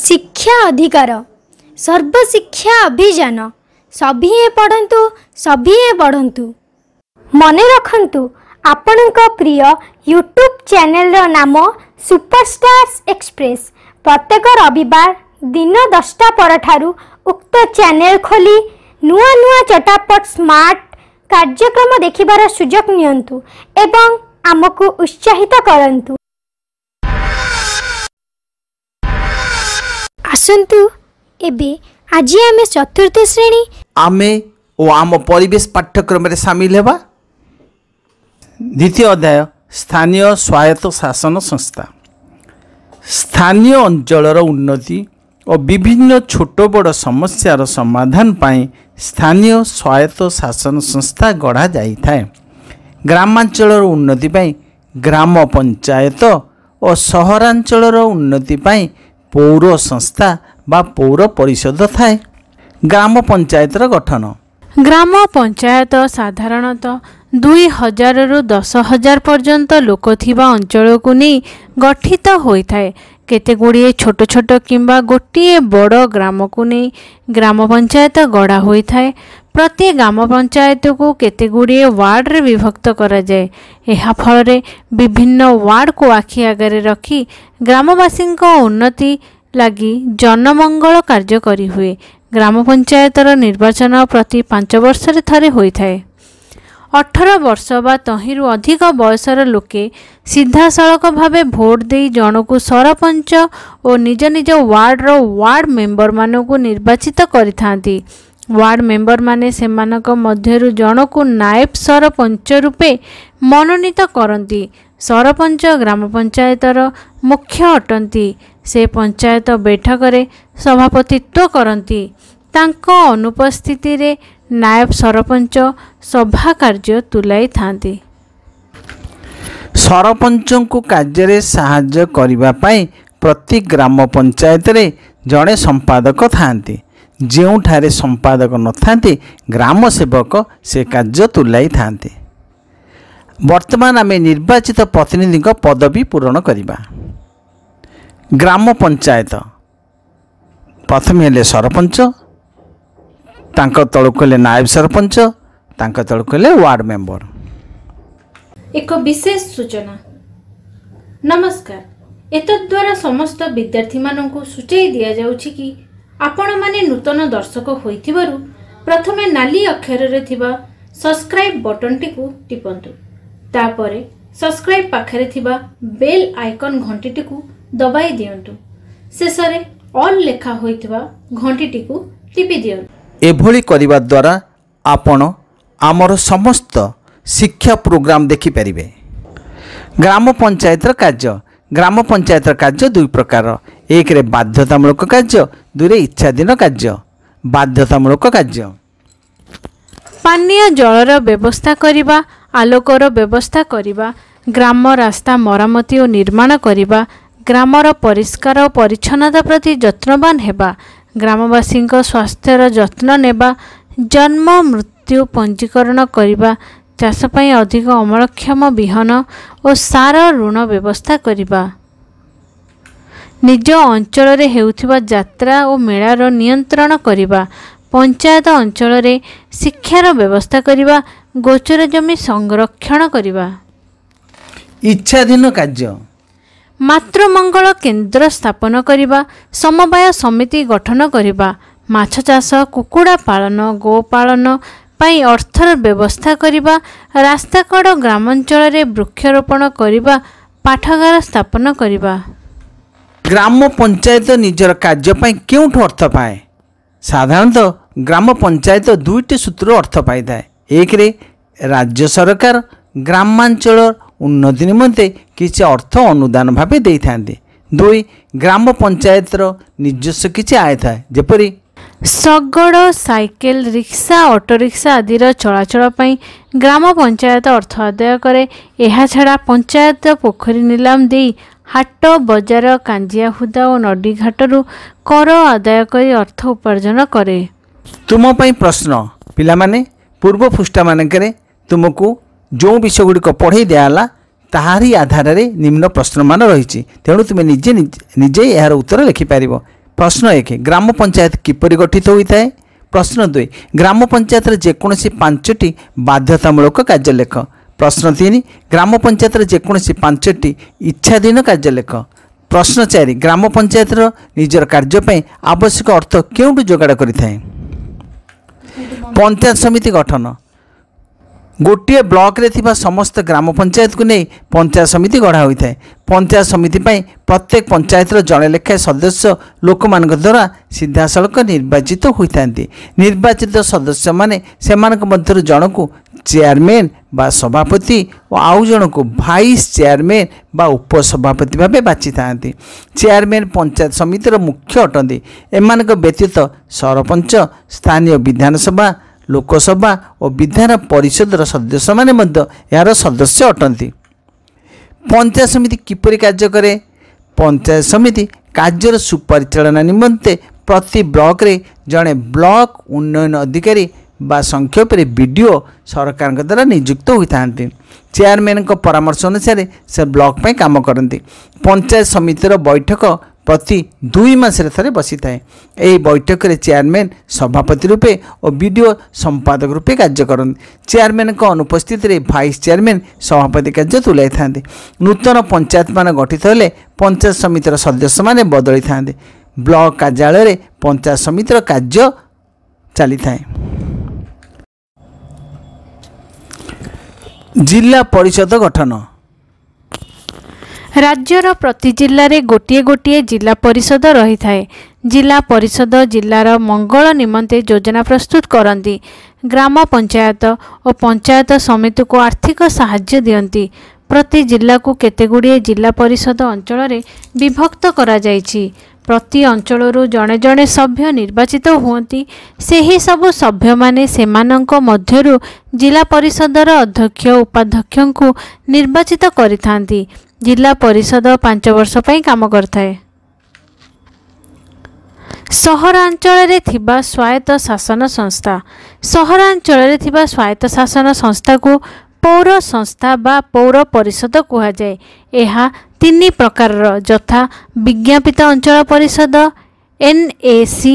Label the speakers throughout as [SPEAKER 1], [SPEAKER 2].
[SPEAKER 1] ଶିକ୍ଷା ଅଧିକାର ସର୍ବଶିକ୍ଷା ଅଭିଯାନ ସଭିଏଁ ପଢ଼ନ୍ତୁ ସଭିଏଁ ବଢ଼ନ୍ତୁ ମନେ ରଖନ୍ତୁ ଆପଣଙ୍କ ପ୍ରିୟ ୟୁଟ୍ୟୁବ୍ ଚ୍ୟାନେଲର ନାମ ସୁପରଷ୍ଟାର୍ସ ଏକ୍ସପ୍ରେସ୍। ପ୍ରତ୍ୟେକ ରବିବାର ଦିନ ଦଶଟା ପରଠାରୁ ଉକ୍ତ ଚ୍ୟାନେଲ ଖୋଲି ନୂଆ ନୂଆ ଚଟାପଟ ସ୍ମାର୍ଟ କାର୍ଯ୍ୟକ୍ରମ ଦେଖିବାର ସୁଯୋଗ ନିଅନ୍ତୁ ଏବଂ ଆମକୁ ଉତ୍ସାହିତ କରନ୍ତୁ। ଆସନ୍ତୁ। ଏବେ ଆଜି ଆମେ ଚତୁର୍ଥ ଶ୍ରେଣୀ।
[SPEAKER 2] ଆମେ ଓ ଆମ ପରିବେଶ ପାଠ୍ୟକ୍ରମରେ ସାମିଲ ହେବା। ଦ୍ୱିତୀୟ ଅଧ୍ୟାୟ ସ୍ଥାନୀୟ ସ୍ୱାୟତ୍ତ ଶାସନ ସଂସ୍ଥା। ସ୍ଥାନୀୟ ଅଞ୍ଚଳର ଉନ୍ନତି ଓ ବିଭିନ୍ନ ଛୋଟ ବଡ଼ ସମସ୍ୟାର ସମାଧାନ ପାଇଁ ସ୍ଥାନୀୟ ସ୍ୱାୟତ୍ତ ଶାସନ ସଂସ୍ଥା ଗଢ଼ା ଯାଇଥାଏ। ଗ୍ରାମାଞ୍ଚଳର ଉନ୍ନତି ପାଇଁ ଗ୍ରାମ ପଞ୍ଚାୟତ ଓ ସହରାଞ୍ଚଳର ଉନ୍ନତି ପାଇଁ ପୌର ସଂସ୍ଥା ବା ପୌର ପରିଷଦ ଥାଏ। ଗ୍ରାମ ପଞ୍ଚାୟତର ଗଠନ।
[SPEAKER 3] ଗ୍ରାମ ପଞ୍ଚାୟତ ସାଧାରଣତଃ ଦୁଇ ହଜାରରୁ ଦଶ ହଜାର ପର୍ଯ୍ୟନ୍ତ ଲୋକ ଥିବା ଅଞ୍ଚଳକୁ ନେଇ ଗଠିତ ହୋଇଥାଏ। କେତେ ଗୁଡ଼ିଏ ଛୋଟ ଛୋଟ କିମ୍ବା ଗୋଟିଏ ବଡ଼ ଗ୍ରାମକୁ ନେଇ ଗ୍ରାମ ପଞ୍ଚାୟତ ଗଢ଼ା ହୋଇଥାଏ ପ୍ରତି ଗ୍ରାମ ପଞ୍ଚାୟତକୁ କେତେ ଗୁଡ଼ିଏ ୱାର୍ଡ଼ରେ ବିଭକ୍ତ କରାଯାଏ। ଏହା ଫଳରେ ବିଭିନ୍ନ ୱାର୍ଡ଼କୁ ଆଖି ଆଗରେ ରଖି ଗ୍ରାମବାସୀଙ୍କ ଉନ୍ନତି ଲାଗି ଜନମଙ୍ଗଳ କାର୍ଯ୍ୟ କରିହୁଏ। ଗ୍ରାମ ପଞ୍ଚାୟତର ନିର୍ବାଚନ ପ୍ରତି ପାଞ୍ଚ ବର୍ଷରେ ଥରେ ହୋଇଥାଏ। ଅଠର ବର୍ଷ ବା ତହିଁରୁ ଅଧିକ ବୟସର ଲୋକେ ସିଧାସଳଖ ଭାବେ ଭୋଟ ଦେଇ ଜଣକୁ ସରପଞ୍ଚ ଓ ନିଜ ନିଜ ୱାର୍ଡ଼ର ୱାର୍ଡ଼ ମେମ୍ବରମାନଙ୍କୁ ନିର୍ବାଚିତ କରିଥାନ୍ତି। ୱାର୍ଡ଼ ମେମ୍ବରମାନେ ସେମାନଙ୍କ ମଧ୍ୟରୁ ଜଣକୁ ନାଏବ ସରପଞ୍ଚ ରୂପେ ମନୋନୀତ କରନ୍ତି। ସରପଞ୍ଚ ଗ୍ରାମ ପଞ୍ଚାୟତର ମୁଖ୍ୟ ଅଟନ୍ତି। ସେ ପଞ୍ଚାୟତ ବୈଠକରେ ସଭାପତିତ୍ୱ କରନ୍ତି। ତାଙ୍କ ଅନୁପସ୍ଥିତିରେ ନାୟବ ସରପଞ୍ଚ ସଭା କାର୍ଯ୍ୟ ତୁଲାଇଥାନ୍ତି।
[SPEAKER 2] ସରପଞ୍ଚଙ୍କୁ କାର୍ଯ୍ୟରେ ସାହାଯ୍ୟ କରିବା ପାଇଁ ପ୍ରତି ଗ୍ରାମ ପଞ୍ଚାୟତରେ ଜଣେ ସମ୍ପାଦକ ଥାଆନ୍ତି। ଯେଉଁଠାରେ ସମ୍ପାଦକ ନଥାନ୍ତି ଗ୍ରାମ ସେବକ ସେ କାର୍ଯ୍ୟ ତୁଲାଇଥାନ୍ତି। ବର୍ତ୍ତମାନ ଆମେ ନିର୍ବାଚିତ ପ୍ରତିନିଧିଙ୍କ ପଦବୀ ପୂରଣ କରିବା। ଗ୍ରାମ ପଞ୍ଚାୟତ। ପ୍ରଥମେ ହେଲେ ସରପଞ୍ଚ ତାଙ୍କ ତଳକୁ ହେଲେ ନାୟବ ସରପଞ୍ଚ ତାଙ୍କ ତଳକୁ ହେଲେ ୱାର୍ଡ଼ ମେମ୍ବର।
[SPEAKER 3] ଏକ ବିଶେଷ ସୂଚନା। ନମସ୍କାର। ଏତଦ୍ୱାରା ସମସ୍ତ ବିଦ୍ୟାର୍ଥୀମାନଙ୍କୁ ସୂଚାଇ ଦିଆଯାଉଛି କି ଆପଣମାନେ ନୂତନ ଦର୍ଶକ ହୋଇଥିବାରୁ ପ୍ରଥମେ ନାଲି ଅକ୍ଷରରେ ଥିବା ସବସ୍କ୍ରାଇବ୍ ବଟନ୍ଟିକୁ ଟିପନ୍ତୁ। ତାପରେ ସବସ୍କ୍ରାଇବ୍ ପାଖରେ ଥିବା ବେଲ୍ ଆଇକନ୍ ଘଣ୍ଟିଟିକୁ ଦବାଇ ଦିଅନ୍ତୁ। ଶେଷରେ ଅଲ୍ ଲେଖା ହୋଇଥିବା ଘଣ୍ଟିଟିକୁ ଟିପି ଦିଅନ୍ତୁ।
[SPEAKER 2] ଏଭଳି କରିବା ଦ୍ୱାରା ଆପଣ ଆମର ସମସ୍ତ ଶିକ୍ଷା ପ୍ରୋଗ୍ରାମ ଦେଖିପାରିବେ ଗ୍ରାମ ପଞ୍ଚାୟତର କାର୍ଯ୍ୟ ଗ୍ରାମ ପଞ୍ଚାୟତର କାର୍ଯ୍ୟ ଦୁଇ ପ୍ରକାର ଏକରେ ବାଧ୍ୟତାମୂଳକ କାର୍ଯ୍ୟ ଦୁଇରେ ଇଚ୍ଛାଧୀନ କାର୍ଯ୍ୟ ବାଧ୍ୟତାମୂଳକ କାର୍ଯ୍ୟ
[SPEAKER 3] ପାନୀୟ ଜଳର ବ୍ୟବସ୍ଥା କରିବା ଆଲୋକର ବ୍ୟବସ୍ଥା କରିବା ଗ୍ରାମ ରାସ୍ତା ମରାମତି ଓ ନିର୍ମାଣ କରିବା ଗ୍ରାମର ପରିଷ୍କାର ଓ ପରିଚ୍ଛନ୍ନତା ପ୍ରତି ଯତ୍ନବାନ ହେବା ଗ୍ରାମବାସୀଙ୍କ ସ୍ୱାସ୍ଥ୍ୟର ଯତ୍ନ ନେବା ଜନ୍ମ ମୃତ୍ୟୁ ପଞ୍ଜୀକରଣ କରିବା ଚାଷ ପାଇଁ ଅଧିକ ଅମଳକ୍ଷମ ବିହନ ଓ ସାର ଋଣ ବ୍ୟବସ୍ଥା କରିବା। ନିଜ ଅଞ୍ଚଳରେ ହେଉଥିବା ଯାତ୍ରା ଓ ମେଳାର ନିୟନ୍ତ୍ରଣ କରିବା ପଞ୍ଚାୟତ ଅଞ୍ଚଳରେ ଶିକ୍ଷାର ବ୍ୟବସ୍ଥା କରିବା ଗୋଚର ଜମି ସଂରକ୍ଷଣ କରିବା।
[SPEAKER 2] ଇଚ୍ଛାଧୀନ କାର୍ଯ୍ୟ।
[SPEAKER 3] ମାତୃମଙ୍ଗଳ କେନ୍ଦ୍ର ସ୍ଥାପନ କରିବା ସମବାୟ ସମିତି ଗଠନ କରିବା ମାଛ ଚାଷ କୁକୁଡ଼ା ପାଳନ ଗୋପାଳନ ପାଇଁ ଅର୍ଥର ବ୍ୟବସ୍ଥା କରିବା ରାସ୍ତାକଡ଼ ଗ୍ରାମାଞ୍ଚଳରେ ବୃକ୍ଷରୋପଣ କରିବା ପାଠାଗାର ସ୍ଥାପନ କରିବା।
[SPEAKER 2] ଗ୍ରାମ ପଞ୍ଚାୟତ ନିଜର କାର୍ଯ୍ୟ ପାଇଁ କେଉଁଠୁ ଅର୍ଥ ପାଏ? ସାଧାରଣତଃ ଗ୍ରାମ ପଞ୍ଚାୟତ ଦୁଇଟି ସୂତ୍ରରୁ ଅର୍ଥ ପାଇଥାଏ। ଏକରେ ରାଜ୍ୟ ସରକାର ଗ୍ରାମାଞ୍ଚଳ ଉନ୍ନତି ନିମନ୍ତେ କିଛି ଅର୍ଥ ଅନୁଦାନ ଭାବେ ଦେଇଥାନ୍ତି। ଦୁଇ ଗ୍ରାମ ପଞ୍ଚାୟତର ନିଜସ୍ୱ କିଛି ଆୟ ଥାଏ ଯେପରି
[SPEAKER 3] ଶଗଡ଼ ସାଇକେଲ ରିକ୍ସା ଅଟୋରିକ୍ସା ଆଦିର ଚଳାଚଳ ପାଇଁ ଗ୍ରାମ ପଞ୍ଚାୟତ ଅର୍ଥ ଆଦାୟ କରେ। ଏହାଛଡ଼ା ପଞ୍ଚାୟତ ପୋଖରୀ ନିଲାମ ଦେଇ ହାଟ ବଜାର କାଞ୍ଜିଆ ହୁଦା ଓ ନଦୀଘାଟରୁ କର ଆଦାୟ କରି ଅର୍ଥ ଉପାର୍ଜନ କରେ।
[SPEAKER 2] ତୁମ ପାଇଁ ପ୍ରଶ୍ନ ପିଲାମାନେ ପୂର୍ବ ପୃଷ୍ଠାମାନଙ୍କରେ ତୁମକୁ ଯେଉଁ ବିଷୟ ଗୁଡ଼ିକ ପଢ଼ାଇ ଦିଆହେଲା ତାହାରି ଆଧାରରେ ନିମ୍ନ ପ୍ରଶ୍ନମାନ ରହିଛି ତେଣୁ ତୁମେ ନିଜେ ନିଜେ ନିଜେ ଏହାର ଉତ୍ତର ଲେଖିପାରିବ ପ୍ରଶ୍ନ ଏକ ଗ୍ରାମ ପଞ୍ଚାୟତ କିପରି ଗଠିତ ହୋଇଥାଏ ପ୍ରଶ୍ନ ଦୁଇ ଗ୍ରାମ ପଞ୍ଚାୟତର ଯେକୌଣସି ପାଞ୍ଚଟି ବାଧ୍ୟତାମୂଳକ କାର୍ଯ୍ୟ ଲେଖ ପ୍ରଶ୍ନ ତିନି ଗ୍ରାମ ପଞ୍ଚାୟତର ଯେକୌଣସି ପାଞ୍ଚଟି ଇଚ୍ଛାଧୀନ କାର୍ଯ୍ୟ ଲେଖ ପ୍ରଶ୍ନ ଚାରି ଗ୍ରାମ ପଞ୍ଚାୟତର ନିଜର କାର୍ଯ୍ୟ ପାଇଁ ଆବଶ୍ୟକ ଅର୍ଥ କେଉଁଠୁ ଯୋଗାଡ଼ କରିଥାଏ ପଞ୍ଚାୟତ ସମିତି ଗଠନ ଗୋଟିଏ ବ୍ଲକରେ ଥିବା ସମସ୍ତ ଗ୍ରାମ ପଞ୍ଚାୟତକୁ ନେଇ ପଞ୍ଚାୟତ ସମିତି ଗଢ଼ା ହୋଇଥାଏ। ପଞ୍ଚାୟତ ସମିତି ପାଇଁ ପ୍ରତ୍ୟେକ ପଞ୍ଚାୟତର ଜଣେ ଲେଖାଏଁ ସଦସ୍ୟ ଲୋକମାନଙ୍କ ଦ୍ୱାରା ସିଧାସଳଖ ନିର୍ବାଚିତ ହୋଇଥାନ୍ତି। ନିର୍ବାଚିତ ସଦସ୍ୟମାନେ ସେମାନଙ୍କ ମଧ୍ୟରୁ ଜଣକୁ ଚେୟାରମ୍ୟାନ୍ ବା ସଭାପତି ଓ ଆଉ ଜଣକୁ ଭାଇସ୍ ଚେୟାରମ୍ୟାନ୍ ବା ଉପସଭାପତି ଭାବେ ବାଛିଥାନ୍ତି। ଚେୟାରମ୍ୟାନ୍ ପଞ୍ଚାୟତ ସମିତିର ମୁଖ୍ୟ ଅଟନ୍ତି। ଏମାନଙ୍କ ବ୍ୟତୀତ ସରପଞ୍ଚ ସ୍ଥାନୀୟ ବିଧାନସଭା ଲୋକସଭା ଓ ବିଧାନ ପରିଷଦର ସଦସ୍ୟମାନେ ମଧ୍ୟ ଏହାର ସଦସ୍ୟ ଅଟନ୍ତି। ପଞ୍ଚାୟତ ସମିତି କିପରି କାର୍ଯ୍ୟ କରେ? ପଞ୍ଚାୟତ ସମିତି କାର୍ଯ୍ୟର ସୁପରିଚାଳନା ନିମନ୍ତେ ପ୍ରତି ବ୍ଲକରେ ଜଣେ ବ୍ଲକ ଉନ୍ନୟନ ଅଧିକାରୀ ବା ସଂକ୍ଷେପରେ ବି ଡ଼ି ଓ ସରକାରଙ୍କ ଦ୍ୱାରା ନିଯୁକ୍ତ ହୋଇଥାନ୍ତି। ଚେୟାରମ୍ୟାନଙ୍କ ପରାମର୍ଶ ଅନୁସାରେ ସେ ବ୍ଲକ ପାଇଁ କାମ କରନ୍ତି। ପଞ୍ଚାୟତ ସମିତିର ବୈଠକ ପ୍ରତି ଦୁଇ ମାସରେ ଥରେ ବସିଥାଏ। ଏହି ବୈଠକରେ ଚେୟାରମ୍ୟାନ୍ ସଭାପତି ରୂପେ ଓ ବି ଡ଼ି ଓ ସମ୍ପାଦକ ରୂପେ କାର୍ଯ୍ୟ କରନ୍ତି। ଚେୟାରମ୍ୟାନଙ୍କ ଅନୁପସ୍ଥିତିରେ ଭାଇସ୍ ଚେୟାରମ୍ୟାନ୍ ସଭାପତି କାର୍ଯ୍ୟ ତୁଲାଇଥାନ୍ତି। ନୂତନ ପଞ୍ଚାୟତମାନ ଗଠିତ ହେଲେ ପଞ୍ଚାୟତ ସମିତିର ସଦସ୍ୟମାନେ ବଦଳିଥାନ୍ତି। ବ୍ଲକ କାର୍ଯ୍ୟାଳୟରେ ପଞ୍ଚାୟତ ସମିତିର କାର୍ଯ୍ୟ ଚାଲିଥାଏ। ଜିଲ୍ଲା ପରିଷଦ ଗଠନ।
[SPEAKER 3] ରାଜ୍ୟର ପ୍ରତି ଜିଲ୍ଲାରେ ଗୋଟିଏ ଗୋଟିଏ ଜିଲ୍ଲା ପରିଷଦ ରହିଥାଏ। ଜିଲ୍ଲା ପରିଷଦ ଜିଲ୍ଲାର ମଙ୍ଗଳ ନିମନ୍ତେ ଯୋଜନା ପ୍ରସ୍ତୁତ କରନ୍ତି। ଗ୍ରାମ ପଞ୍ଚାୟତ ଓ ପଞ୍ଚାୟତ ସମିତିକୁ ଆର୍ଥିକ ସାହାଯ୍ୟ ଦିଅନ୍ତି। ପ୍ରତି ଜିଲ୍ଲାକୁ କେତେଗୁଡ଼ିଏ ଜିଲ୍ଲା ପରିଷଦ ଅଞ୍ଚଳରେ ବିଭକ୍ତ କରାଯାଇଛି। ପ୍ରତି ଅଞ୍ଚଳରୁ ଜଣେ ଜଣେ ସଭ୍ୟ ନିର୍ବାଚିତ ହୁଅନ୍ତି ସେହି ସବୁ ସଭ୍ୟମାନେ ସେମାନଙ୍କ ମଧ୍ୟରୁ ଜିଲ୍ଲା ପରିଷଦର ଅଧ୍ୟକ୍ଷ ଉପାଧ୍ୟକ୍ଷଙ୍କୁ ନିର୍ବାଚିତ କରିଥାନ୍ତି। ଜିଲ୍ଲା ପରିଷଦ ପାଞ୍ଚ ବର୍ଷ ପାଇଁ କାମ କରିଥାଏ। ସହରାଞ୍ଚଳରେ ଥିବା ସ୍ୱାୟତ୍ତ ଶାସନ ସଂସ୍ଥା। ସହରାଞ୍ଚଳରେ ଥିବା ସ୍ୱାୟତ୍ତ ଶାସନ ସଂସ୍ଥାକୁ ପୌର ସଂସ୍ଥା ବା ପୌର ପରିଷଦ କୁହାଯାଏ। ଏହା ତିନି ପ୍ରକାରର ଯଥା ବିଜ୍ଞାପିତ ଅଞ୍ଚଳ ପରିଷଦ ଏନ୍ ଏ ସି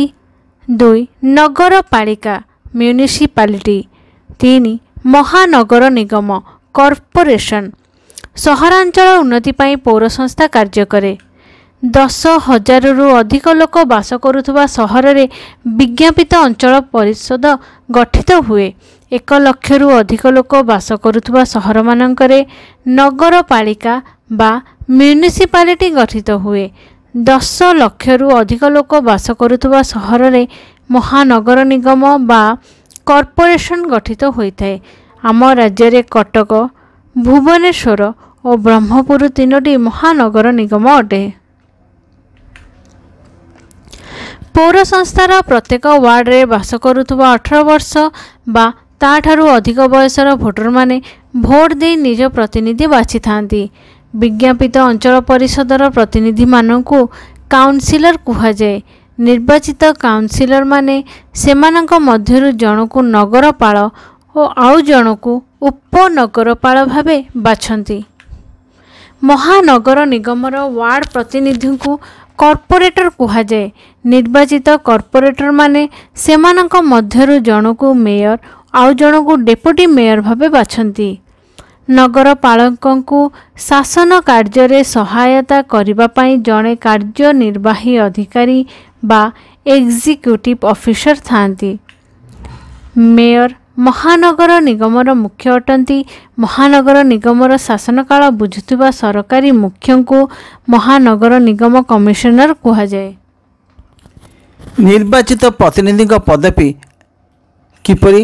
[SPEAKER 3] ଦୁଇ ନଗରପାଳିକା ମ୍ୟୁନିସିପାଲିଟି ତିନି ମହାନଗର ନିଗମ କର୍ପୋରେସନ୍ ସହରାଞ୍ଚଳ ଉନ୍ନତି ପାଇଁ ପୌର ସଂସ୍ଥା କାର୍ଯ୍ୟ କରେ। ଦଶ ହଜାରରୁ ଅଧିକ ଲୋକ ବାସ କରୁଥିବା ସହରରେ ବିଜ୍ଞାପିତ ଅଞ୍ଚଳ ପରିଷଦ ଗଠିତ ହୁଏ। ଏକ ଲକ୍ଷରୁ ଅଧିକ ଲୋକ ବାସ କରୁଥିବା ସହରମାନଙ୍କରେ ନଗରପାଳିକା ବା ମ୍ୟୁନିସିପାଲିଟି ଗଠିତ ହୁଏ। ଦଶ ଲକ୍ଷରୁ ଅଧିକ ଲୋକ ବାସ କରୁଥିବା ସହରରେ ମହାନଗର ନିଗମ ବା କର୍ପୋରେସନ୍ ଗଠିତ ହୋଇଥାଏ। ଆମ ରାଜ୍ୟରେ କଟକ ଭୁବନେଶ୍ୱର ଓ ବ୍ରହ୍ମପୁର ତିନୋଟି ମହାନଗର ନିଗମ ଅଟେ। ପୌର ସଂସ୍ଥାର ପ୍ରତ୍ୟେକ ୱାର୍ଡ଼ରେ ବାସ କରୁଥିବା ଅଠର ବର୍ଷ ବା ତାଠାରୁ ଅଧିକ ବୟସର ଭୋଟରମାନେ ଭୋଟ ଦେଇ ନିଜ ପ୍ରତିନିଧି ବାଛିଥାନ୍ତି। ବିଜ୍ଞାପିତ ଅଞ୍ଚଳ ପରିଷଦର ପ୍ରତିନିଧିମାନଙ୍କୁ କାଉନସିଲର କୁହାଯାଏ। ନିର୍ବାଚିତ କାଉନସିଲରମାନେ ସେମାନଙ୍କ ମଧ୍ୟରୁ ଜଣକୁ ନଗରପାଳ ଓ ଆଉ ଜଣକୁ ଉପନଗରପାଳ ଭାବେ ବାଛନ୍ତି। ମହାନଗର ନିଗମର ୱାର୍ଡ଼ ପ୍ରତିନିଧିଙ୍କୁ କର୍ପୋରେଟର କୁହାଯାଏ। ନିର୍ବାଚିତ କର୍ପୋରେଟରମାନେ ସେମାନଙ୍କ ମଧ୍ୟରୁ ଜଣକୁ ମେୟର ଆଉ ଜଣକୁ ଡେପୁଟି ମେୟର ଭାବେ ବାଛନ୍ତି। ନଗରପାଳକଙ୍କୁ ଶାସନ କାର୍ଯ୍ୟରେ ସହାୟତା କରିବା ପାଇଁ ଜଣେ କାର୍ଯ୍ୟନିର୍ବାହୀ ଅଧିକାରୀ ବା ଏକ୍ଜିକ୍ୟୁଟିଭ୍ ଅଫିସର ଥାନ୍ତି ମେୟର ମହାନଗର ନିଗମର ମୁଖ୍ୟ ଅଟନ୍ତି। ମହାନଗର ନିଗମର ଶାସନକାଳ ବୁଝୁଥିବା ସରକାରୀ ମୁଖ୍ୟଙ୍କୁ ମହାନଗର ନିଗମ କମିଶନର କୁହାଯାଏ।
[SPEAKER 2] ନିର୍ବାଚିତ ପ୍ରତିନିଧିଙ୍କ ପଦବୀ କିପରି?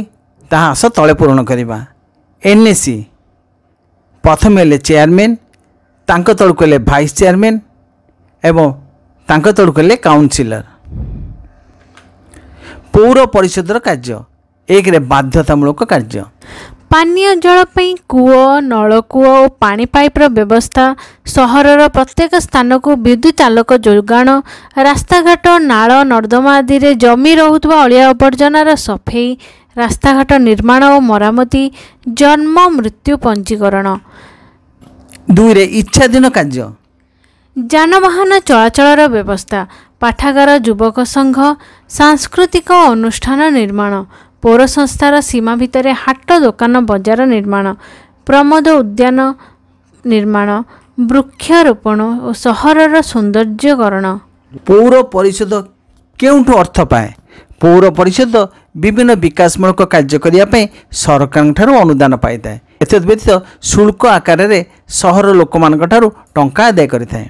[SPEAKER 2] ତାହା ଆସ ତଳେ ପୂରଣ କରିବା। ଏନ୍ ଏ ସି ପ୍ରଥମେ ହେଲେ ଚେୟାରମ୍ୟାନ୍ ତାଙ୍କ ତଳକୁ ହେଲେ ଭାଇସ୍ ଚେୟାରମ୍ୟାନ୍ ଏବଂ ତାଙ୍କ ତଳକୁ ହେଲେ କାଉନସିଲର ପୌର ପରିଷଦର କାର୍ଯ୍ୟ ଏକରେ ବାଧ୍ୟତାମୂଳକ କାର୍ଯ୍ୟ।
[SPEAKER 3] ପାନୀୟ ଜଳ ପାଇଁ କୂଅ ନଳକୂଅ ଓ ପାଣି ପାଇପ୍ର ବ୍ୟବସ୍ଥା ସହରର ପ୍ରତ୍ୟେକ ସ୍ଥାନକୁ ବିଦ୍ୟୁତ ଆଲୋକ ଯୋଗାଣ ରାସ୍ତାଘାଟ ନାଳ ନର୍ଦ୍ଦମା ଆଦିରେ ଜମି ରହୁଥିବା ଅଳିଆ ଆବର୍ଜନାର ସଫେଇ ରାସ୍ତାଘାଟ ନିର୍ମାଣ ଓ ମରାମତି ଜନ୍ମ ମୃତ୍ୟୁ ପଞ୍ଜୀକରଣ।
[SPEAKER 2] ଦୁଇରେ ଇଚ୍ଛାଧୀନ କାର୍ଯ୍ୟ।
[SPEAKER 3] ଯାନବାହନ ଚଳାଚଳର ବ୍ୟବସ୍ଥା ପାଠାଗାର ଯୁବକ ସଂଘ ସାଂସ୍କୃତିକ ଅନୁଷ୍ଠାନ ନିର୍ମାଣ ପୌର ସଂସ୍ଥାର ସୀମା ଭିତରେ ହାଟ ଦୋକାନ ବଜାର ନିର୍ମାଣ ପ୍ରମୋଦ ଉଦ୍ୟାନ ନିର୍ମାଣ ବୃକ୍ଷରୋପଣ ଓ ସହରର ସୌନ୍ଦର୍ଯ୍ୟକରଣ।
[SPEAKER 2] ପୌର ପରିଷଦ କେଉଁଠୁ ଅର୍ଥ ପାଏ? ପୌର ପରିଷଦ ବିଭିନ୍ନ ବିକାଶମୂଳକ କାର୍ଯ୍ୟ କରିବା ପାଇଁ ସରକାରଙ୍କଠାରୁ ଅନୁଦାନ ପାଇଥାଏ। ଏତଦ୍ ବ୍ୟତୀତ ଶୁଳ୍କ ଆକାରରେ ସହର ଲୋକମାନଙ୍କଠାରୁ ଟଙ୍କା ଆଦାୟ କରିଥାଏ।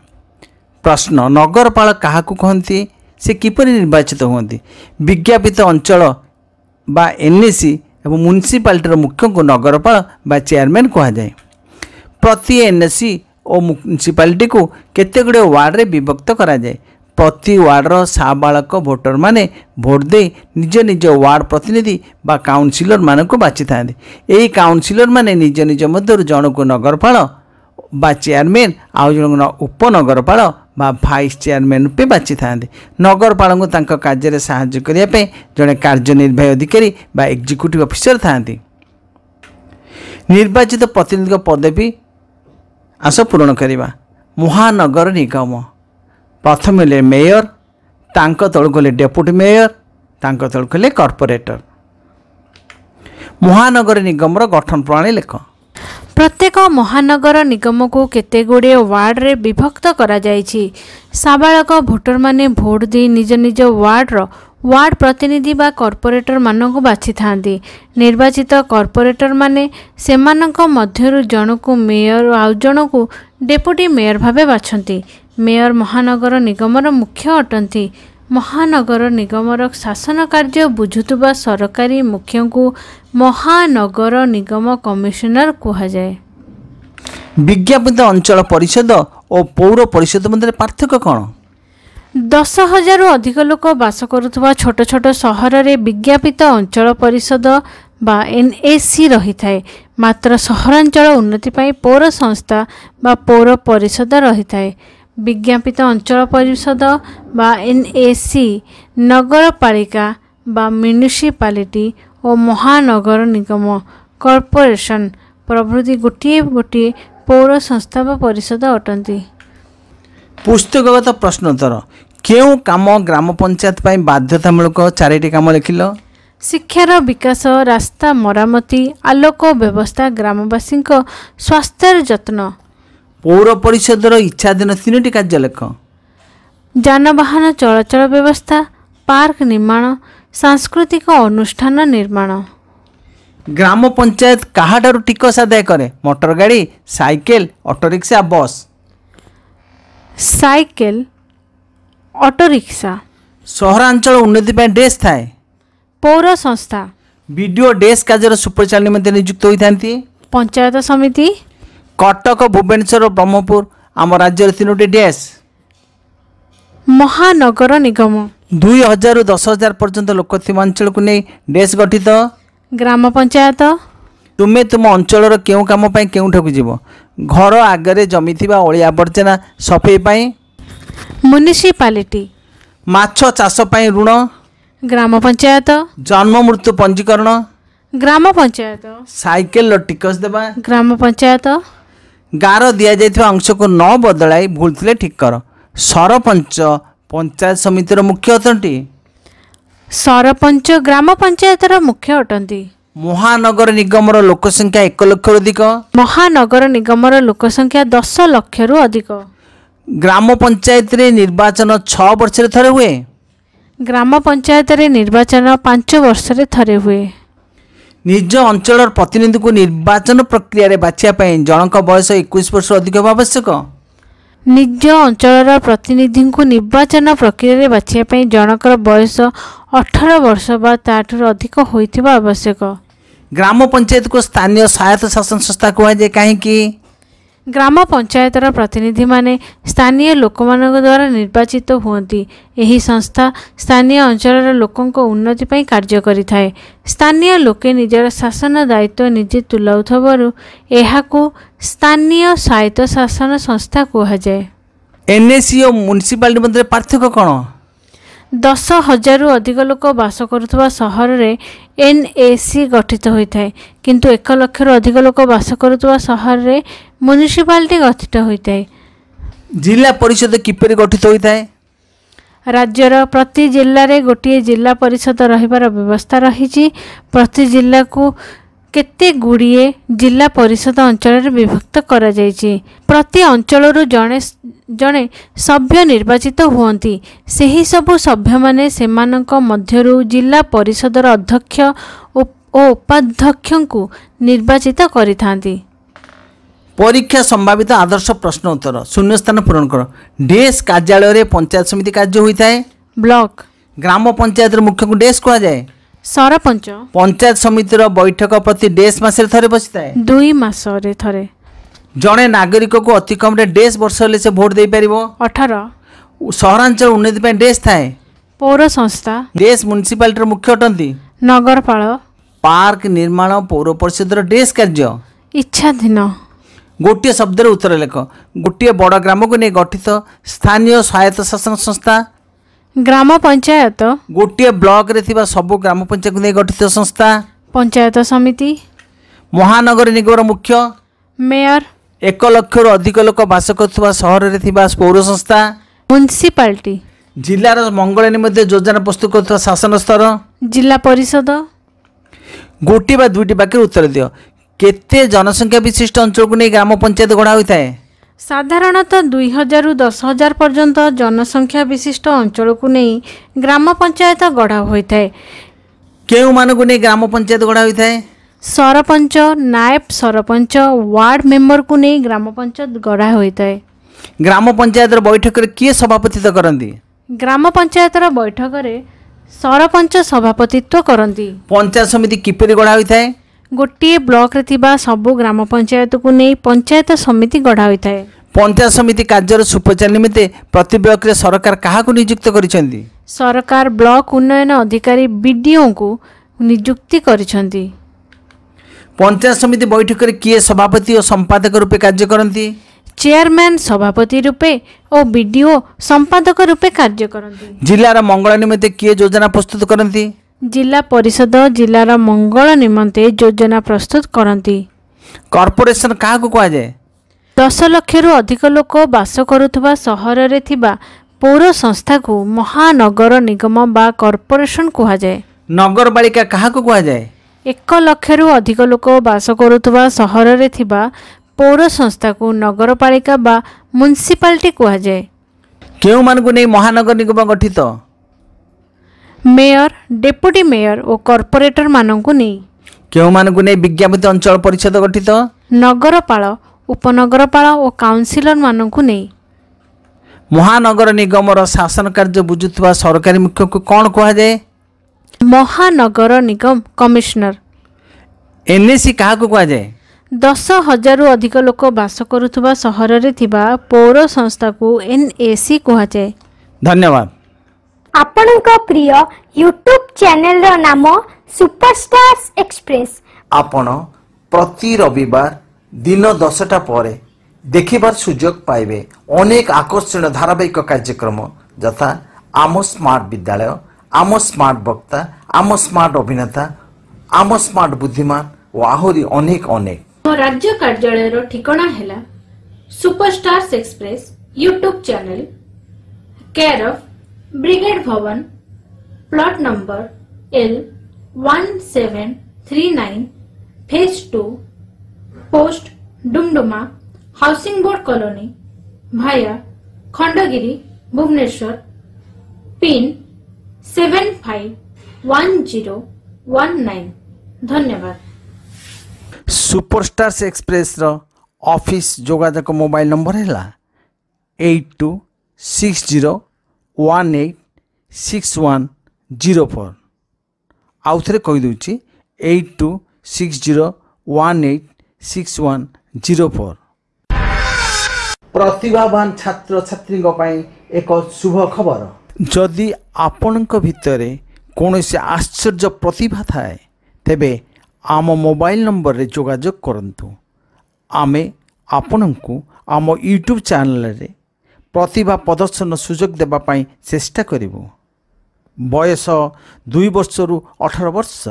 [SPEAKER 2] ପ୍ରଶ୍ନ ନଗରପାଳ କାହାକୁ କହନ୍ତି? ସେ କିପରି ନିର୍ବାଚିତ ହୁଅନ୍ତି? ବିଜ୍ଞାପିତ ଅଞ୍ଚଳ ବା ଏନ୍ଏସି ଏବଂ ମ୍ୟୁନିସିପାଲିଟିର ମୁଖ୍ୟଙ୍କୁ ନଗରପାଳ ବା ଚେୟାରମ୍ୟାନ୍ କୁହାଯାଏ। ପ୍ରତି ଏନ୍ଏସି ଓ ମ୍ୟୁନିସିପାଲିଟିକୁ କେତେଗୁଡ଼ିଏ ୱାର୍ଡ଼ରେ ବିଭକ୍ତ କରାଯାଏ। ପ୍ରତି ୱାର୍ଡ଼ର ସାବାଳକ ଭୋଟରମାନେ ଭୋଟ ଦେଇ ନିଜ ନିଜ ୱାର୍ଡ଼ ପ୍ରତିନିଧି ବା କାଉନସିଲରମାନଙ୍କୁ ବାଛିଥାନ୍ତି। ଏହି କାଉନସିଲରମାନେ ନିଜ ନିଜ ମଧ୍ୟରୁ ଜଣକୁ ନଗରପାଳ ବା ଚେୟାରମ୍ୟାନ୍ ଆଉ ଜଣକୁ ନ- ଉପନଗରପାଳ ବା ଭାଇସ୍ ଚେୟାରମ୍ୟାନ୍ ରୂପେ ବାଛିଥାନ୍ତି। ନଗରପାଳଙ୍କୁ ତାଙ୍କ କାର୍ଯ୍ୟରେ ସାହାଯ୍ୟ କରିବା ପାଇଁ ଜଣେ କାର୍ଯ୍ୟନିର୍ବାହୀ ଅଧିକାରୀ ବା ଏକ୍ଜିକ୍ୟୁଟିଭ୍ ଅଫିସର ଥାନ୍ତି ନିର୍ବାଚିତ ପ୍ରତିନିଧିଙ୍କ ପଦବୀ ଆସ ପୂରଣ କରିବା। ମହାନଗର ନିଗମ ପ୍ରଥମେ ହେଲେ ମେୟର ତାଙ୍କ ତଳକୁ ହେଲେ ଡେପୁଟି ମେୟର ତାଙ୍କ ତଳକୁ ହେଲେ କର୍ପୋରେଟର ମହାନଗର ନିଗମର ଗଠନ ପ୍ରଣାଳୀ ଲେଖ
[SPEAKER 3] ପ୍ରତ୍ୟେକ ମହାନଗର ନିଗମକୁ କେତେଗୁଡ଼ିଏ ୱାର୍ଡ଼ରେ ବିଭକ୍ତ କରାଯାଇଛି ସାବାଳକ ଭୋଟରମାନେ ଭୋଟ ଦେଇ ନିଜ ନିଜ ୱାର୍ଡ଼ର ୱାର୍ଡ଼ ପ୍ରତିନିଧି ବା କର୍ପୋରେଟରମାନଙ୍କୁ ବାଛିଥାନ୍ତି। ନିର୍ବାଚିତ କର୍ପୋରେଟରମାନେ ସେମାନଙ୍କ ମଧ୍ୟରୁ ଜଣକୁ ମେୟର ଓ ଆଉ ଜଣକୁ ଡେପୁଟି ମେୟର ଭାବେ ବାଛନ୍ତି। ମେୟର ମହାନଗର ନିଗମର ମୁଖ୍ୟ ଅଟନ୍ତି। ମହାନଗର ନିଗମର ଶାସନ କାର୍ଯ୍ୟ ବୁଝୁଥିବା ସରକାରୀ ମୁଖ୍ୟଙ୍କୁ ମହାନଗର ନିଗମ କମିଶନର କୁହାଯାଏ।
[SPEAKER 2] ବିଜ୍ଞାପିତ ଅଞ୍ଚଳ ପରିଷଦ ଓ ପୌର ପରିଷଦ ମଧ୍ୟରେ ପାର୍ଥକ୍ୟ କ'ଣ?
[SPEAKER 3] ଦଶ ହଜାରରୁ ଅଧିକ ଲୋକ ବାସ କରୁଥିବା ଛୋଟ ଛୋଟ ସହରରେ ବିଜ୍ଞାପିତ ଅଞ୍ଚଳ ପରିଷଦ ବା ଏନ୍ଏସି ରହିଥାଏ। ମାତ୍ର ସହରାଞ୍ଚଳ ଉନ୍ନତି ପାଇଁ ପୌର ସଂସ୍ଥା ବା ପୌର ପରିଷଦ ରହିଥାଏ। ବିଜ୍ଞାପିତ ଅଞ୍ଚଳ ପରିଷଦ ବା ଏନ୍ଏସି ନଗରପାଳିକା ବା ମ୍ୟୁନିସିପାଲିଟି ଓ ମହାନଗର ନିଗମ କର୍ପୋରେସନ ପ୍ରଭୃତି ଗୋଟିଏ ଗୋଟିଏ ପୌର ସଂସ୍ଥା ବା ପରିଷଦ ଅଟନ୍ତି।
[SPEAKER 2] ପୁସ୍ତକଗତ ପ୍ରଶ୍ନୋତ୍ତର କେଉଁ କାମ ଗ୍ରାମ ପଞ୍ଚାୟତ ପାଇଁ ବାଧ୍ୟତାମୂଳକ ଚାରିଟି କାମ ଲେଖିଲ?
[SPEAKER 3] ଶିକ୍ଷାର ବିକାଶ ରାସ୍ତା ମରାମତି ଆଲୋକ ବ୍ୟବସ୍ଥା ଗ୍ରାମବାସୀଙ୍କ ସ୍ୱାସ୍ଥ୍ୟର ଯତ୍ନ
[SPEAKER 2] ପୌର ପରିଷଦର ଇଚ୍ଛାଧୀନ ତିନୋଟି କାର୍ଯ୍ୟ ଲେଖ
[SPEAKER 3] ଯାନବାହନ ଚଳାଚଳ ବ୍ୟବସ୍ଥା ପାର୍କ ନିର୍ମାଣ ସାଂସ୍କୃତିକ ଅନୁଷ୍ଠାନ ନିର୍ମାଣ।
[SPEAKER 2] ଗ୍ରାମ ପଞ୍ଚାୟତ କାହାଠାରୁ ଟିକସ ଆଦାୟ କରେ? ମୋଟର ଗାଡ଼ି cycle auto rickshaw bus.
[SPEAKER 3] Cycle auto rickshaw.
[SPEAKER 2] ସହରାଞ୍ଚଳ ଉନ୍ନତି ପାଇଁ ଡେସ୍କ ଥାଏ।
[SPEAKER 3] ପୌର ସଂସ୍ଥା।
[SPEAKER 2] ବିଡ଼ିଓ ଡେସ୍କ କାର୍ଯ୍ୟର ସୁପରିଚାଳନା ନିମନ୍ତେ ନିଯୁକ୍ତ ହୋଇଥାନ୍ତି।
[SPEAKER 3] ପଞ୍ଚାୟତ ସମିତି।
[SPEAKER 2] କଟକ ଭୁବନେଶ୍ୱର ବ୍ରହ୍ମପୁର ଆମ ରାଜ୍ୟର ତିନୋଟି ଡେସ୍
[SPEAKER 3] ମହାନଗର ନିଗମ।
[SPEAKER 2] ଦୁଇ ହଜାରରୁ ଦଶ ହଜାର ପର୍ଯ୍ୟନ୍ତ ଲୋକ ଥିବା ଅଞ୍ଚଳକୁ ନେଇ ଡେସ୍ ଗଠିତ।
[SPEAKER 3] ଗ୍ରାମ ପଞ୍ଚାୟତ।
[SPEAKER 2] ତୁମେ ତୁମ ଅଞ୍ଚଳର କେଉଁ କାମ ପାଇଁ କେଉଁଠାକୁ ଯିବ? ଘର ଆଗରେ ଜମିଥିବା ଅଳିଆ ଆବର୍ଜନା ସଫେଇ ପାଇଁ।
[SPEAKER 3] ମ୍ୟୁନିସିପାଲିଟି।
[SPEAKER 2] ମାଛ ଚାଷ ପାଇଁ ଋଣ।
[SPEAKER 3] ଗ୍ରାମ ପଞ୍ଚାୟତ।
[SPEAKER 2] ଜନ୍ମ ମୃତ୍ୟୁ ପଞ୍ଜୀକରଣ।
[SPEAKER 3] ଗ୍ରାମ ପଞ୍ଚାୟତ।
[SPEAKER 2] ସାଇକେଲର ଟିକସ ଦେବା।
[SPEAKER 3] ଗ୍ରାମ ପଞ୍ଚାୟତ।
[SPEAKER 2] ଗାର ଦିଆଯାଇଥିବା ଅଂଶକୁ ନ ବଦଳାଇ ଭୁଲ ଥିଲେ ଠିକ୍ କର। ସରପଞ୍ଚ ପଞ୍ଚାୟତ ସମିତିର ମୁଖ୍ୟ ଅଟନ୍ତି?
[SPEAKER 3] ସରପଞ୍ଚ ଗ୍ରାମ ପଞ୍ଚାୟତର ମୁଖ୍ୟ ଅଟନ୍ତି।
[SPEAKER 2] ମହାନଗର ନିଗମର ଲୋକସଂଖ୍ୟା ଏକ ଲକ୍ଷରୁ ଅଧିକ?
[SPEAKER 3] ମହାନଗର ନିଗମର ଲୋକସଂଖ୍ୟା ଦଶ ଲକ୍ଷରୁ ଅଧିକ।
[SPEAKER 2] ଗ୍ରାମ ପଞ୍ଚାୟତରେ ନିର୍ବାଚନ ଛଅ ବର୍ଷରେ ଥରେ ହୁଏ?
[SPEAKER 3] ଗ୍ରାମ ପଞ୍ଚାୟତରେ ନିର୍ବାଚନ ପାଞ୍ଚ ବର୍ଷରେ ଥରେ ହୁଏ।
[SPEAKER 2] ନିଜ ଅଞ୍ଚଳର ପ୍ରତିନିଧିଙ୍କୁ ନିର୍ବାଚନ ପ୍ରକ୍ରିୟାରେ ବାଛିବା ପାଇଁ ଜଣଙ୍କ ବୟସ ଏକୋଇଶ ବର୍ଷରୁ ଅଧିକ ହେବା ଆବଶ୍ୟକ?
[SPEAKER 3] ନିଜ ଅଞ୍ଚଳର ପ୍ରତିନିଧିଙ୍କୁ ନିର୍ବାଚନ ପ୍ରକ୍ରିୟାରେ ବାଛିବା ପାଇଁ ଜଣଙ୍କର ବୟସ ଅଠର ବର୍ଷ ବା ତାଠାରୁ ଅଧିକ ହୋଇଥିବା ଆବଶ୍ୟକ।
[SPEAKER 2] ଗ୍ରାମ ପଞ୍ଚାୟତକୁ ସ୍ଥାନୀୟ ସହାୟତ ଶାସନ ସଂସ୍ଥା କୁହାଯାଏ କାହିଁକି?
[SPEAKER 3] ଗ୍ରାମ ପଞ୍ଚାୟତର ପ୍ରତିନିଧିମାନେ ସ୍ଥାନୀୟ ଲୋକମାନଙ୍କ ଦ୍ୱାରା ନିର୍ବାଚିତ ହୁଅନ୍ତି। ଏହି ସଂସ୍ଥା ସ୍ଥାନୀୟ ଅଞ୍ଚଳର ଲୋକଙ୍କ ଉନ୍ନତି ପାଇଁ କାର୍ଯ୍ୟ କରିଥାଏ। ସ୍ଥାନୀୟ ଲୋକେ ନିଜର ଶାସନ ଦାୟିତ୍ୱ ନିଜେ ତୁଲାଉଥିବାରୁ ଏହାକୁ ସ୍ଥାନୀୟ ସ୍ୱାୟତ୍ତ ଶାସନ ସଂସ୍ଥା କୁହାଯାଏ।
[SPEAKER 2] ଏନ୍ଏସି ଓ ମ୍ୟୁନିସିପାଲିଟି ମଧ୍ୟରେ ପାର୍ଥକ୍ୟ କ'ଣ?
[SPEAKER 3] ଦଶ ହଜାରରୁ ଅଧିକ ଲୋକ ବାସ କରୁଥିବା ସହରରେ ଏନ୍ ଏ ସି ଗଠିତ ହୋଇଥାଏ। କିନ୍ତୁ ଏକ ଲକ୍ଷରୁ ଅଧିକ ଲୋକ ବାସ କରୁଥିବା ସହରରେ ମ୍ୟୁନିସିପାଲିଟି ଗଠିତ ହୋଇଥାଏ।
[SPEAKER 2] ଜିଲ୍ଲା ପରିଷଦ କିପରି ଗଠିତ ହୋଇଥାଏ?
[SPEAKER 3] ରାଜ୍ୟର ପ୍ରତି ଜିଲ୍ଲାରେ ଗୋଟିଏ ଜିଲ୍ଲା ପରିଷଦ ରହିବାର ବ୍ୟବସ୍ଥା ରହିଛି। ପ୍ରତି ଜିଲ୍ଲାକୁ କେତେ ଗୁଡ଼ିଏ ଜିଲ୍ଲା ପରିଷଦ ଅଞ୍ଚଳରେ ବିଭକ୍ତ କରାଯାଇଛି। ପ୍ରତି ଅଞ୍ଚଳରୁ ଜଣେ ଜଣେ ସଭ୍ୟ ନିର୍ବାଚିତ ହୁଅନ୍ତି। ସେହି ସବୁ ସଭ୍ୟମାନେ ସେମାନଙ୍କ ମଧ୍ୟରୁ ଜିଲ୍ଲା ପରିଷଦର ଅଧ୍ୟକ୍ଷ ଓ ଓ ଉପାଧ୍ୟକ୍ଷଙ୍କୁ ନିର୍ବାଚିତ କରିଥାନ୍ତି।
[SPEAKER 2] ପରୀକ୍ଷା ସମ୍ଭାବିତ ଆଦର୍ଶ ପ୍ରଶ୍ନ ଉତ୍ତର। ଶୂନ୍ୟସ୍ଥାନ ପୂରଣ କର। ଡେସ୍ କାର୍ଯ୍ୟାଳୟରେ ପଞ୍ଚାୟତ ସମିତି କାର୍ଯ୍ୟ ହୋଇଥାଏ।
[SPEAKER 3] ବ୍ଲକ
[SPEAKER 2] ଗ୍ରାମ ପଞ୍ଚାୟତର ମୁଖ୍ୟକୁ ଡେସ୍ କୁହାଯାଏ।
[SPEAKER 3] ସରପଞ୍ଚ।
[SPEAKER 2] ପଞ୍ଚାୟତ ସମିତିର ବୈଠକ ପ୍ରତି ଡେସ୍ ମାସରେ ଥରେ ବସିଥାଏ?
[SPEAKER 3] ଦୁଇ ମାସରେ ଥରେ।
[SPEAKER 2] ଜଣେ ନାଗରିକକୁ ଅତି କମ୍ରେ ଡେସ୍ ବର୍ଷ ହେଲେ ସେ ଭୋଟ ଦେଇପାରିବ?
[SPEAKER 3] ଅଠର।
[SPEAKER 2] ସହରାଞ୍ଚଳ ଉନ୍ନତି ପାଇଁ ଡେସ୍ ଥାଏ?
[SPEAKER 3] ପୌର ସଂସ୍ଥା।
[SPEAKER 2] ଡେସ୍ ମ୍ୟୁନିସିପାଲିଟିର ମୁଖ୍ୟ ଅଟନ୍ତି?
[SPEAKER 3] ନଗରପାଳ।
[SPEAKER 2] ପାର୍କ ନିର୍ମାଣ ପୌର ପରିଷଦର ଡେସ୍ କାର୍ଯ୍ୟ?
[SPEAKER 3] ଇଚ୍ଛାଧୀନ।
[SPEAKER 2] ଗୋଟିଏ ଶବ୍ଦରେ ଉତ୍ତର ଲେଖ। ଗୋଟିଏ ବଡ଼ ଗ୍ରାମକୁ ନେଇ ଗଠିତ ସ୍ଥାନୀୟ ସ୍ୱାୟତ୍ତ ଶାସନ ସଂସ୍ଥା
[SPEAKER 3] ଗ୍ରାମ ପଞ୍ଚାୟତ।
[SPEAKER 2] ଗୋଟିଏ ବ୍ଲକରେ ଥିବା ସବୁ ଗ୍ରାମ ପଞ୍ଚାୟତକୁ ନେଇ ଗଠିତ ସଂସ୍ଥା।
[SPEAKER 3] ପଞ୍ଚାୟତ ସମିତି।
[SPEAKER 2] ମହାନଗର ନିଗମର ମୁଖ୍ୟ।
[SPEAKER 3] ମେୟର।
[SPEAKER 2] ଏକ ଲକ୍ଷରୁ ଅଧିକ ଲୋକ ବାସ କରୁଥିବା ସହରରେ ଥିବା ପୌର ସଂସ୍ଥା।
[SPEAKER 3] ମ୍ୟୁନିସିପାଲିଟି
[SPEAKER 2] ଜିଲ୍ଲାର ମଙ୍ଗଳ ନିମନ୍ତେ ଯୋଜନା ପ୍ରସ୍ତୁତ କରୁଥିବା ଶାସନ ସ୍ତର।
[SPEAKER 3] ଜିଲ୍ଲା ପରିଷଦ।
[SPEAKER 2] ଗୋଟିଏ ବା ଦୁଇଟି ବାକ୍ୟରେ ଉତ୍ତର ଦିଅ। କେତେ ଜନସଂଖ୍ୟା ବିଶିଷ୍ଟ ଅଞ୍ଚଳକୁ ନେଇ ଗ୍ରାମ ପଞ୍ଚାୟତ ଗଢ଼ା ହୋଇଥାଏ?
[SPEAKER 3] ସାଧାରଣତଃ ଦୁଇ ହଜାରରୁ ଦଶ ହଜାର ପର୍ଯ୍ୟନ୍ତ ଜନସଂଖ୍ୟା ବିଶିଷ୍ଟ ଅଞ୍ଚଳକୁ ନେଇ ଗ୍ରାମ ପଞ୍ଚାୟତ ଗଢ଼ା ହୋଇଥାଏ।
[SPEAKER 2] କେଉଁମାନଙ୍କୁ ନେଇ ଗ୍ରାମ ପଞ୍ଚାୟତ ଗଢ଼ା ହୋଇଥାଏ?
[SPEAKER 3] ସରପଞ୍ଚ ନାୟବ ସରପଞ୍ଚ ୱାର୍ଡ ମେମ୍ବରକୁ ନେଇ ଗ୍ରାମ ପଞ୍ଚାୟତ ଗଢ଼ା ହୋଇଥାଏ।
[SPEAKER 2] ଗ୍ରାମ ପଞ୍ଚାୟତର ବୈଠକରେ କିଏ ସଭାପତିତ୍ୱ କରନ୍ତି?
[SPEAKER 3] ଗ୍ରାମ ପଞ୍ଚାୟତର ବୈଠକରେ ସରପଞ୍ଚ ସଭାପତିତ୍ୱ କରନ୍ତି।
[SPEAKER 2] ପଞ୍ଚାୟତ ସମିତି କିପରି ଗଢ଼ା ହୋଇଥାଏ?
[SPEAKER 3] ଗୋଟିଏ ବ୍ଲକରେ ଥିବା ସବୁ ଗ୍ରାମ ପଞ୍ଚାୟତକୁ ନେଇ ପଞ୍ଚାୟତ ସମିତି ଗଢ଼ା ହୋଇଥାଏ।
[SPEAKER 2] ପଞ୍ଚାୟତ ସମିତି କାର୍ଯ୍ୟର ସୁପଚାର ନିମନ୍ତେ ପ୍ରତି ବ୍ଲକରେ ସରକାର କାହାକୁ ନିଯୁକ୍ତ କରିଛନ୍ତି?
[SPEAKER 3] ସରକାର ବ୍ଲକ ଉନ୍ନୟନ ଅଧିକାରୀ ବିଡ଼ିଓଙ୍କୁ ନିଯୁକ୍ତି କରିଛନ୍ତି।
[SPEAKER 2] ପଞ୍ଚାୟତ ସମିତି ବୈଠକରେ କିଏ ସଭାପତି ଓ ସମ୍ପାଦକ ରୂପେ କାର୍ଯ୍ୟ କରନ୍ତି?
[SPEAKER 3] ଚେୟାରମ୍ୟାନ୍ ସଭାପତି ରୂପେ ଓ ବିଡ଼ିଓ ସମ୍ପାଦକ ରୂପେ କାର୍ଯ୍ୟ କରନ୍ତି।
[SPEAKER 2] ଜିଲ୍ଲାର ମଙ୍ଗଳ ନିମନ୍ତେ କିଏ ଯୋଜନା ପ୍ରସ୍ତୁତ କରନ୍ତି?
[SPEAKER 3] ଜିଲ୍ଲା ପରିଷଦ ଜିଲ୍ଲାର ମଙ୍ଗଳ ନିମନ୍ତେ ଯୋଜନା ପ୍ରସ୍ତୁତ କରନ୍ତି।
[SPEAKER 2] କର୍ପୋରେସନ କାହାକୁ କୁହାଯାଏ?
[SPEAKER 3] ଦଶ ଲକ୍ଷରୁ ଅଧିକ ଲୋକ ବାସ କରୁଥିବା ସହରରେ ଥିବା ପୌର ସଂସ୍ଥାକୁ ମହାନଗର ନିଗମ ବା କର୍ପୋରେସନ କୁହାଯାଏ।
[SPEAKER 2] ନଗରପାଳିକା କାହାକୁ କୁହାଯାଏ?
[SPEAKER 3] ଏକ ଲକ୍ଷରୁ ଅଧିକ ଲୋକ ବାସ କରୁଥିବା ସହରରେ ଥିବା ପୌର ସଂସ୍ଥାକୁ ନଗରପାଳିକା ବା ମ୍ୟୁନିସିପାଲିଟି କୁହାଯାଏ।
[SPEAKER 2] କେଉଁମାନଙ୍କୁ ନେଇ ମହାନଗର ନିଗମ ଗଠିତ?
[SPEAKER 3] ମେୟର ଡେପୁଟି ମେୟର ଓ କର୍ପୋରେଟରମାନଙ୍କୁ ନେଇ।
[SPEAKER 2] କେଉଁମାନଙ୍କୁ ନେଇ ବିଜ୍ଞାପିତ ଅଞ୍ଚଳ ପରିଷଦ ଗଠିତ?
[SPEAKER 3] ନଗରପାଳ ଉପନଗରପାଳ ଓ କାଉନସିଲରମାନଙ୍କୁ ନେଇ।
[SPEAKER 2] ମହାନଗର ନିଗମର ଶାସନ କାର୍ଯ୍ୟ ବୁଝୁଥିବା ସରକାରୀ ମୁଖ୍ୟକୁ କ'ଣ କୁହାଯାଏ?
[SPEAKER 3] ମହାନଗର ନିଗମ କମିଶନର।
[SPEAKER 2] ଏନ୍ଏସି କାହାକୁ କୁହାଯାଏ?
[SPEAKER 3] ଦଶ ହଜାରରୁ ଅଧିକ ଲୋକ ବାସ କରୁଥିବା ସହରରେ ଥିବା ପୌର ସଂସ୍ଥାକୁ ଏନ୍ ଏ ସି କୁହାଯାଏ।
[SPEAKER 2] ଧନ୍ୟବାଦ।
[SPEAKER 1] ଆପଣଙ୍କ ପ୍ରିୟ ୟୁଟ୍ୟୁବ୍ ଚ୍ୟାନେଲର ନାମ ସୁପରଷ୍ଟାର୍ସ ଏକ୍ସପ୍ରେସ୍।
[SPEAKER 2] ଆପଣ ପ୍ରତି ରବିବାର ଦିନ ଦଶଟା ପରେ ଦେଖିବାର ସୁଯୋଗ ପାଇବେ ଅନେକ ଆକର୍ଷଣୀୟ ଧାରାବାହିକ କାର୍ଯ୍ୟକ୍ରମ ଯଥା ଆମ ସ୍ମାର୍ଟ ବିଦ୍ୟାଳୟ ଆମ ସ୍ମାର୍ଟ ବକ୍ତା ଆମ ସ୍ମାର୍ଟ ଅଭିନେତା ଆମ ସ୍ମାର୍ଟ ବୁଦ୍ଧିମାନ ଓ ଆହୁରି ଅନେକ ଅନେକ।
[SPEAKER 3] ଆମ ରାଜ୍ୟ କାର୍ଯ୍ୟାଳୟର ଠିକଣା ହେଲା superstars express YouTube channel care of brigade भवन, plot number L one seven three nine phase two post Dumduma housing board colony भाया Khandagiri Bhubaneswar pin seven five one zero one nine धन्यवाद।
[SPEAKER 2] सुपरस्टार्स एक्सप्रेस ऑफ़िस जोगाजक mobile number है eight two six zero one eight six one zero four ଆଉ ଥରେ କହିଦେଉଛି eight two six zero one eight six one zero four ପ୍ରତିଭାବାନ ଛାତ୍ରଛାତ୍ରୀଙ୍କ ପାଇଁ ଏକ ଶୁଭ ଖବର। ଯଦି ଆପଣଙ୍କ ଭିତରେ କୌଣସି ଆଶ୍ଚର୍ଯ୍ୟ ପ୍ରତିଭା ଥାଏ ତେବେ ଆମ ମୋବାଇଲ ନମ୍ବରରେ ଯୋଗାଯୋଗ କରନ୍ତୁ। ଆମେ ଆପଣଙ୍କୁ ଆମ ୟୁଟ୍ୟୁବ୍ ଚ୍ୟାନେଲରେ ପ୍ରତିଭା ପ୍ରଦର୍ଶନ ସୁଯୋଗ ଦେବା ପାଇଁ ଚେଷ୍ଟା କରିବୁ। ବୟସ ଦୁଇ ବର୍ଷରୁ ଅଠର ବର୍ଷ।